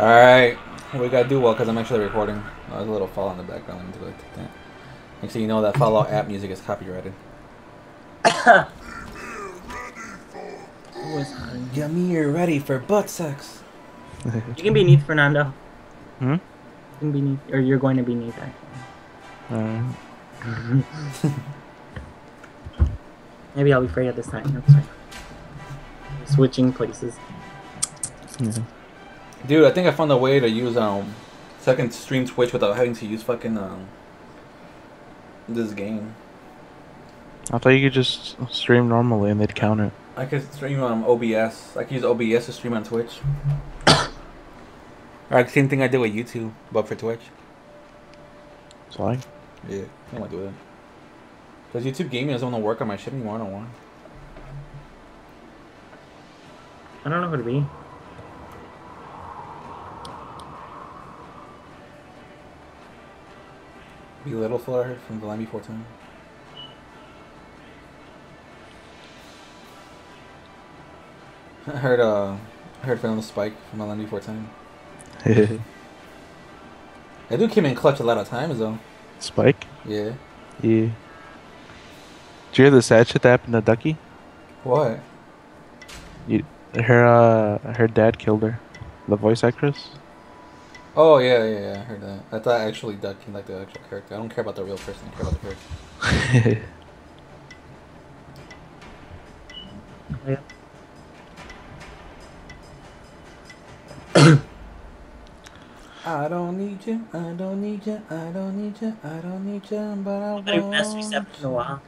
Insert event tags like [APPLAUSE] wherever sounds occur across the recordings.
Alright, we gotta do well because I'm actually recording. Oh, there's a little fall in the background. Let me go take that. Next thing you know, that Fallout app music is copyrighted. Who was hiding? Yummy, you're ready for butt sex. You can be Neith, Fernando. Hmm? You can be Neith, or you're going to be Neith. Alright. actually. Maybe I'll be Freya this time. No, sorry. Switching places. Yeah. Dude, I think I found a way to use um second stream Twitch without having to use fucking um this game. I thought you could just stream normally and they'd count it. I could stream on OBS. I could use OBS to stream on Twitch. [COUGHS] Alright, same thing I did with YouTube, but for Twitch. It's like, Yeah, I don't want to do that. Because YouTube gaming doesn't want to work on my shit anymore. I don't want. I don't know who to be. Be little for her from the Land Before Time. I heard uh, I heard Phantom Spike from the Land Before Time. That dude came in clutch a lot of times though. Spike? Yeah. Yeah. Did you hear the sad shit that happened to Ducky? What? You, her uh her dad killed her. The voice actress? Oh yeah, yeah, yeah. I heard that. I thought actually Ducky like the actual character. I don't care about the real person. I care about the character. Yeah. [LAUGHS] I don't need you. I don't need you. I don't need you. I don't need you. But I want I've been in mastery want. step in a while.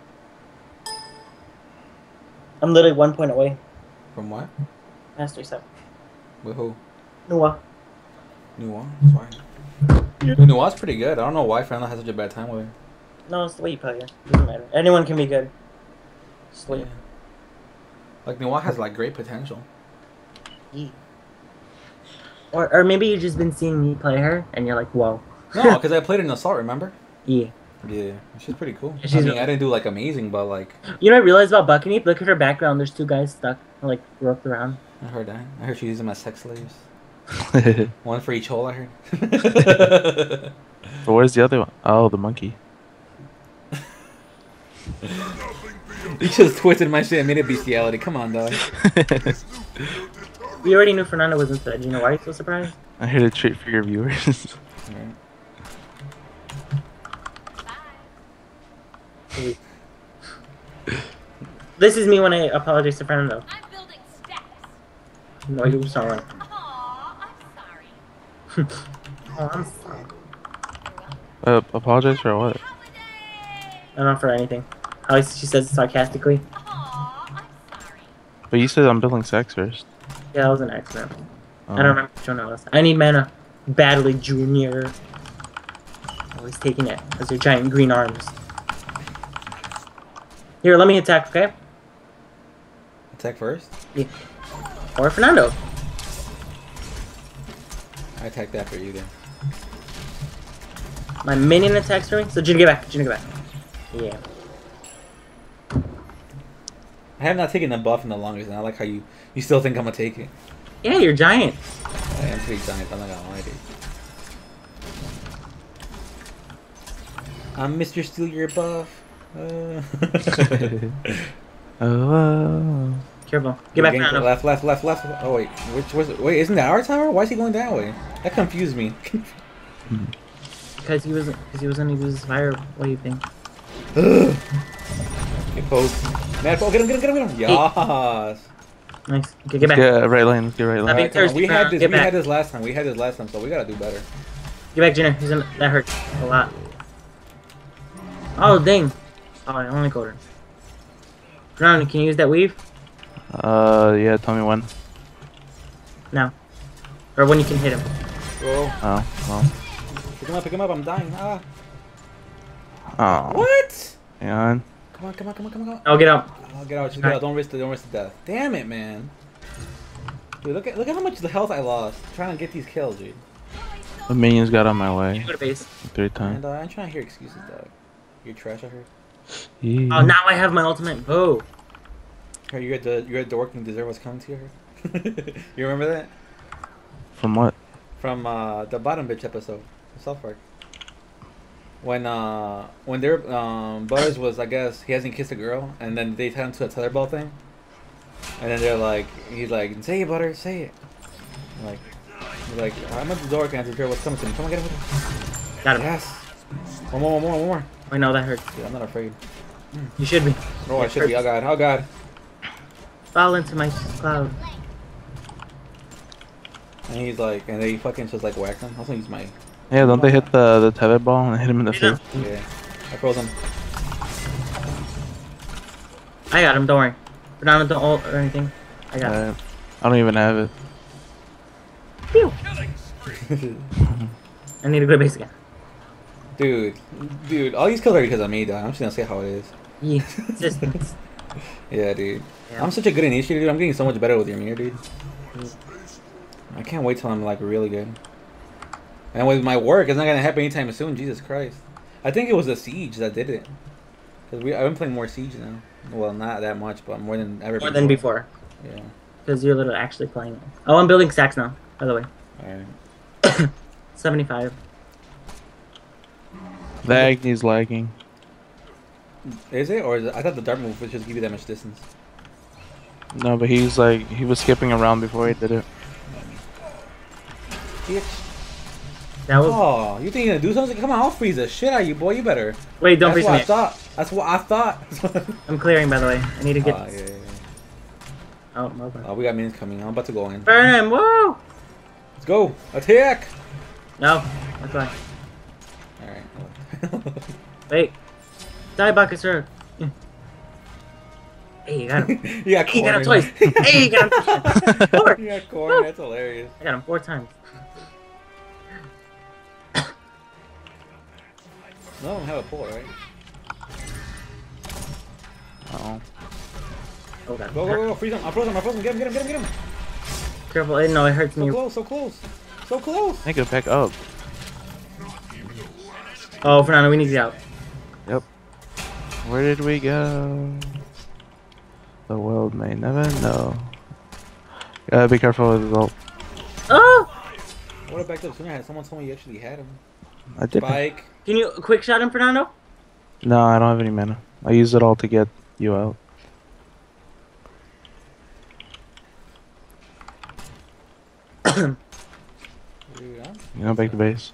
I'm literally one point away. From what? Mastery step. With who? Noah. Nuance. Fine. Dude, Nuance pretty good. I don't know why Fernanda has such a bad time with her. No, it's the way you play it. Doesn't matter. Anyone can be good. Sleep. Like Nuance has like great potential. Yeah. Or, or maybe you've just been seeing me play her, and you're like, whoa. No, because I played in Assault. Remember? Yeah. Yeah, she's pretty cool. Yeah, I mean, really- I didn't do like amazing, but like You know what I realized about Buccaneer? Look at her background. There's two guys stuck, like, roped around. I heard that. I heard she used them as sex slaves. [LAUGHS] One for each hole. I heard. [LAUGHS] but where's the other one? Oh, the monkey. [LAUGHS] you just twisted my shit and made it bestiality. Come on, dog. We already knew Fernando was into that. Do you know why you're so surprised? I heard a treat for your viewers. Alright. This is me when I apologize to Fernando. I'm building stacks. No, you sorry. Aw, I'm sorry. Oh, I'm sorry. uh, apologize for what? I'm not for anything. At least she says it sarcastically. Aw, I'm sorry. But you said I'm building sex first. Yeah, that was an accident. Oh. I don't remember which one it was. I need mana badly, Junior. Always taking it as your giant green arms. Here, let me attack, okay? Attack first. Yeah. Or Fernando. I attack that for you then. My minion attacks for me. So Junior, get back. Junior, get back. Yeah. I have not taken the buff in the longest, and I like how you you still think I'm gonna take it. Yeah, you're giant. I am pretty giant. I'm not gonna lie, dude. I'm Mr. Steal Your Buff. Uh... [LAUGHS] [LAUGHS] oh. Careful. Get back, Gang- Fernando. Left, left, left, left. Oh wait, which was it? Wait, isn't that our tower? Why is he going that way? That confused me. [LAUGHS] Because he was because he was gonna use his fire. What do you think? Get posed. Mad oh, get him, get him, get him, get him. Yes. Nice. Okay, get back. Get right lane. Get right That lane. being Alright, come we had this. get We had this last time. We had this last time, so we gotta do better. Get back, Junior. He's in, that hurt a lot. Oh dang! Oh, I only got her. Fernando, can you use that weave Uh, yeah. Tell me when. now, or when you can hit him? Whoa. Oh. Well. Pick him up, pick him up. I'm dying. Ah. Oh. What? Hang on. Come on, come on, come on, come on. Oh, get out. Oh, get out, just get out. Don't risk the, don't risk the death. Damn it, man. Dude, look at look at how much the health I lost trying to get these kills, dude. The minions got on my way Go to base. three And times. uh, I'm trying to hear excuses, dog. You're trash, I heard. Yeah. Oh, now I have my ultimate bow. Heard you got the you got the working deserve what's coming to you. [LAUGHS] You remember that? From what? from uh, the bottom bitch episode, of South Park. When uh when their um Butters was I guess he hasn't kissed a girl and then they tie him to a tetherball thing, and then they're like he's like say it Butters say it, like he's like I'm at the door can I have to hear what's coming to me come on get him. Got him. yes one more one more one more Wait, no, that hurts. Dude, I'm not afraid You should be. oh I It should be oh god oh god Fall into my cloud. and he's like and they fucking just like whack him I was gonna use my Yeah, don't they hit the the tether ball and hit him in the face? yeah I froze him I got him. Don't worry. Fernando, don't ult or anything. I got him. Uh, I don't even have it. Phew. [LAUGHS] I need to go to base again. dude dude all these kills are because of me though. I'm just gonna say how it is Yeah, [LAUGHS] resistance. [LAUGHS] Yeah, dude. Yeah. I'm such a good initiator, dude. I'm getting so much better with your mirror, dude. I can't wait till I'm like really good. And with my work, it's not gonna happen anytime soon. Jesus Christ. I think it was the siege that did it. Cause we I've been playing more siege now. Well, not that much, but more than ever. More than before. Yeah. Because you're literally actually playing it. Oh, I'm building stacks now, by the way. All right. [COUGHS] 75. The Agni's lagging. Is it or is it? I thought the dart move would just give you that much distance. No, but he's like he was skipping around before he did it. Bitch. That was. Oh, you think you're gonna do something? Come on, I'll freeze the shit out of you, boy. You better. Wait, don't That's freeze what I me. thought. That's what I thought. [LAUGHS] I'm clearing, by the way. I need to get. Ah, yeah, yeah, yeah. Oh, my bad. Oh, we got minions coming. I'm about to go in. Burn him! Woo! Let's go. Attack. No, that's fine. All right. Wait. Die, Bakasur. Mm. Hey, you got him. [LAUGHS] you got Hey, you got him twice. Hey, you got him. [LAUGHS] Four. you got cornered. That's hilarious. I got him four times. None of them have a pull, right? Oh. Oh, God. Go, go, go, go. Freeze him. I froze him. I froze him. Get him, get him, get him, get him. Careful. No, it hurts So me. close, so close. So close. Make it back up. Oh, Fernando, we need to get out. Yep. Where did we go? The world may never know. Gotta be careful with the ult. Oh! Ah! What if back up sooner? Had someone told me you actually had him. I did. Spike. Can you quick shot him, Fernando? No, I don't have any mana. I used it all to get you out. [COUGHS] Dude, huh? You know, back to base.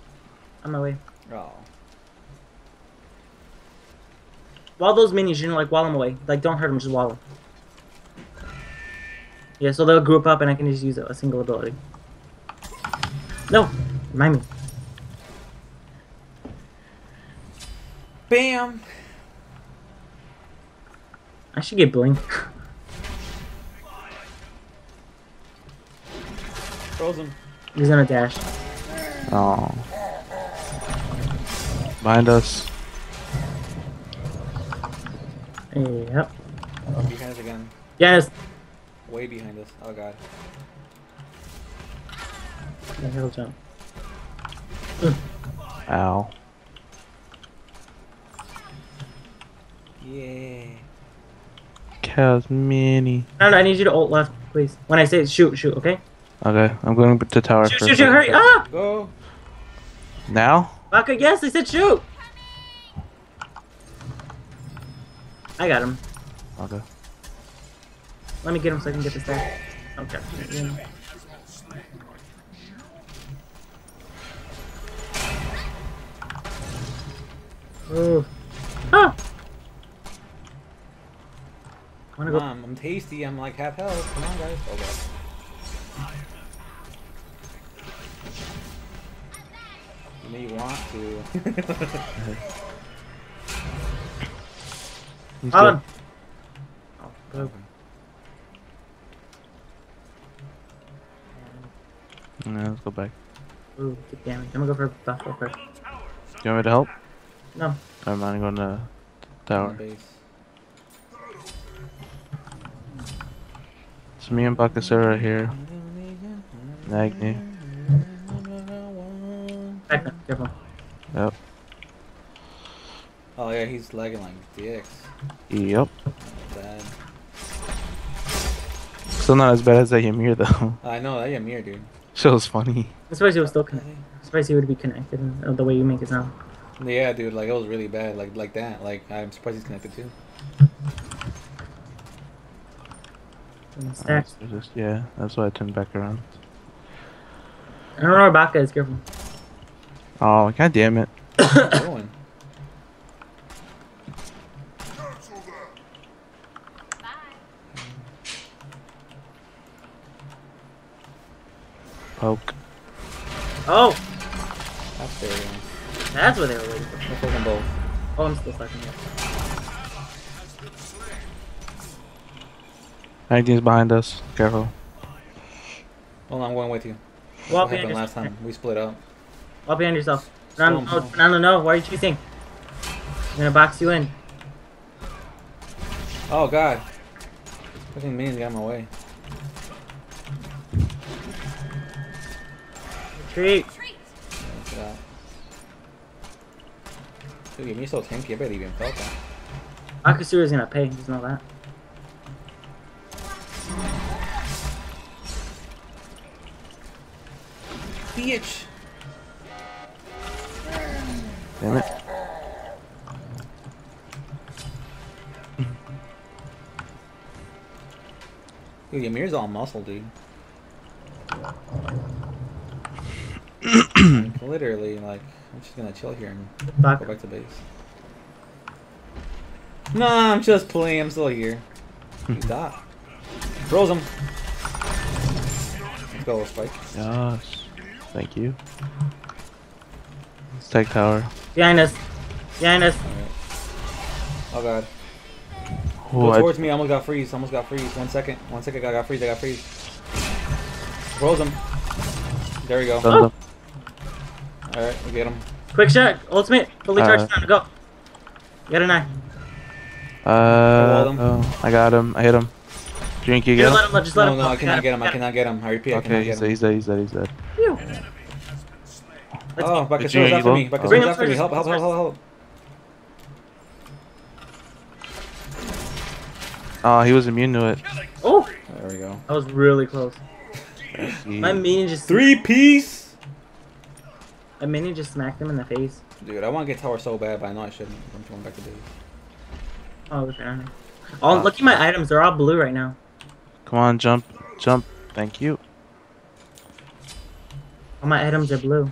On my way. Oh. Wall those minions, you know, like wall them away. Like, don't hurt them, just wall them. Yeah, so they'll group up and I can just use a, a single ability. No! Remind me. Bam. I should get Blink. Frozen. He's gonna dash. Oh. Behind us. Yep. Oh, Behind us again. Yes! Way behind us. Oh god. Yeah, he'll jump. Ow. Yeah. Cows mini. No, no, I need you to ult left, please. When I say shoot, shoot, okay? Okay, I'm going to the tower Shoot, first. shoot, shoot, hurry! Ah! Go. Now? Baka, yes, I said shoot! I got him. Okay. Let me get him so I can get this back. Okay. Yeah. Ooh. Ah! Wanna Come go? on, I'm tasty. I'm like half health. Come on, guys. Oh god. You may want to. [LAUGHS] He's Hold dead. Oh, boo. Yeah, let's go back. Ooh, good damage. I'm gonna go for buffalo first. Do you want me to help? No. I'm not going to tower. Base. It's me and Bakasura here. Agni. Back now. Careful. Yep. Oh yeah, he's lagging like dicks. Yep. Bad. Still not as bad as that Ymir though. I know that Ymir, dude. Shit was funny. I'm surprised he was still connected. I'm surprised he would be connected in, uh, the way you make it sound. Yeah, dude, like it was really bad, like like that. Like I'm surprised he's connected too. And Stacks. So just yeah, that's why I turned back around. I don't know where Baka is. Careful. Oh god damn it! [COUGHS] What are you doing? Bye. Poke. Oh, That's fair. Yeah. that's what they were waiting for. Let's hold them both. Oh, I'm still stuck in here. Anything's behind us. Careful. Hold on, I'm going with you. Well, what happened last time? We split up. Well behind yourself. Fernando, Slow no, 'em. Fernando, no. Why are you cheating? I'm gonna box you in. Oh god. Fucking minions got my way. Retreat. Treat. Yeah, get out. Dude, you're so tanky. I barely even felt that. Bakasura is gonna pay. Just know that. Bitch. Damn it. Dude, Ymir's all muscle, dude. Like, [CLEARS THROAT] Literally, like, I'm just gonna chill here and go Back. back to base. Nah, I'm just playing. I'm still here. You [LAUGHS] die. Froze him. Let's go, Spike. Yes. Thank you. Let's take tower. Behind us. Behind us. Alright. Oh god. Ooh, Go I- towards me. I almost got freeze. Almost got freeze. One second. One second. I got freeze. I got freeze. Froze him. There we go. Done them. Alright, we get him. Quick shot. Ultimate. Fully charged. Uh, Now go. You got a knife. Uh, oh, I got him. I hit him. Drink, you Just get let him? him. Just let No, him. no, go. I cannot get him. I cannot get him. I repeat, I cannot Okay, get he's him. dead, he's dead, he's dead, he's dead. Phew. Oh, Did Bakasura's you after go? me. Oh. Bakasura's Bring after me. him Help, help, help, help, help. Oh, he was immune to it. Oh, There we go. that was really close. My He- minion just. Three piece! A minion just smacked him in the face. Dude, I want to get tower so bad, but I know I shouldn't. I'm going back to base. Oh, okay. Oh, look at my ah. items. They're all blue right now. Come on, jump, jump. Thank you. All my items are blue.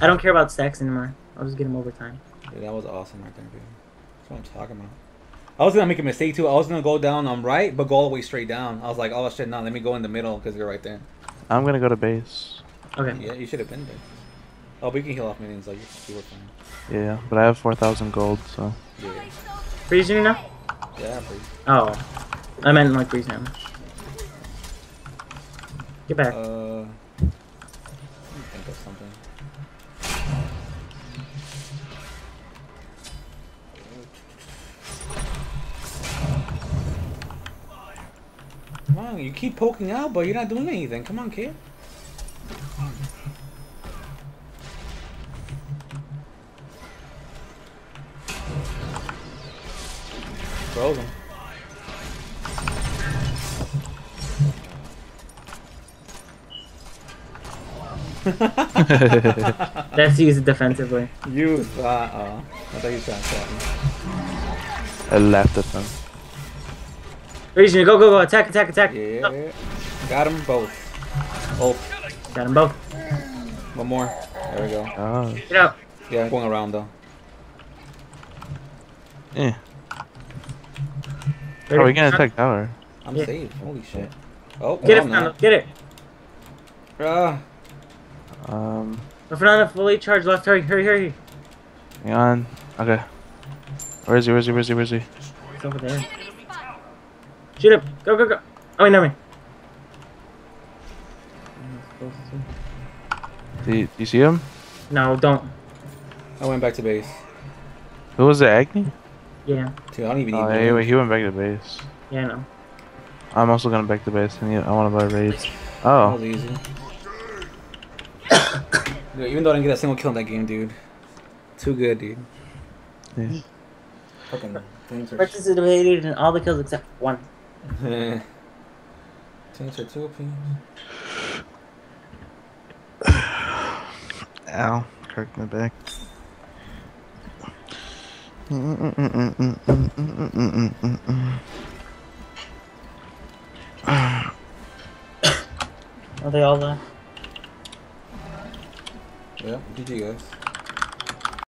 I don't care about stacks anymore. I'll just get them over time. Dude, that was awesome right there, dude. That's what I'm talking about. I was gonna make a mistake too. I was gonna go down on right, but go all the way straight down. I was like, oh shit, no, let me go in the middle because you're right there. I'm gonna go to base. Okay. Yeah, you should have been there. Oh, but you can heal off minions, like you were fine. Yeah, but I have 4,000 gold, so. Yeah, Freeze you now? yeah, please. Oh. I meant like freeze him. Get back. Uh, let me think of something. Come on, you keep poking out, but you're not doing anything. Come on, kid. Froze him. That's used defensively. You thought, uh, I thought you were trying to trap me. I laughed at them. Freeze you. Go, go, go. Attack, attack, attack. Yeah. Oh, Got them both. Oh, got them both. one more. There we go. Oh, Get out. Yeah, I'm going around though. eh. Oh, we can attack tower. I'm Yeah. safe. Holy shit. Oh, Get it, I'm Fernando. Get it. Ah, Um, Fernando, fully charged left. Hurry, hurry, hurry. hang on. Okay. Where is he? Where is he? Where is he? Where is he? It's over there. Shoot him. Go, go, go. Oh, wait, never mind. Do you, do you see him? No, don't. I went back to base. Who was it? Agni? Yeah. Dude, I don't even oh, need Oh, balloons. yeah, wait, he went back to base. Yeah, I know. I'm also going to back to base. I, need, I want to buy raids. That Oh, was easy. [COUGHS] Dude, even though I didn't get a single kill in that game, dude. Too good, dude. yeah. Fucking things are... Participated in all the kills except one. [LAUGHS] Things are too OP. Ow, cracked my back. Are they all there? Yeah, GG guys.